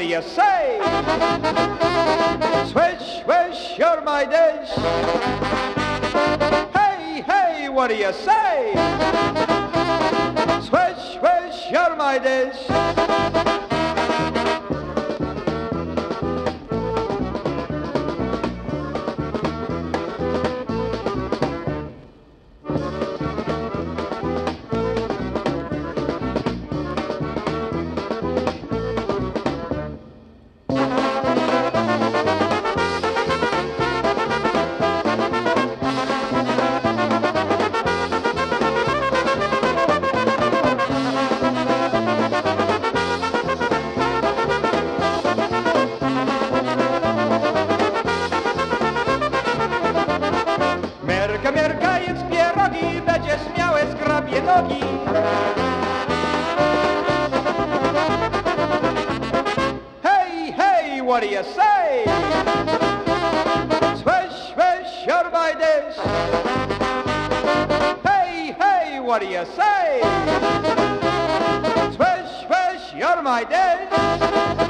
what do you say? Swish, swish, you're my dish. Hey, hey, what do you say? Swish, swish, you're my dish. Nogi. Hey, hey, what do you say? Swish, swish, you're my dish. Hey, hey, what do you say? Swish, swish, you're my dish.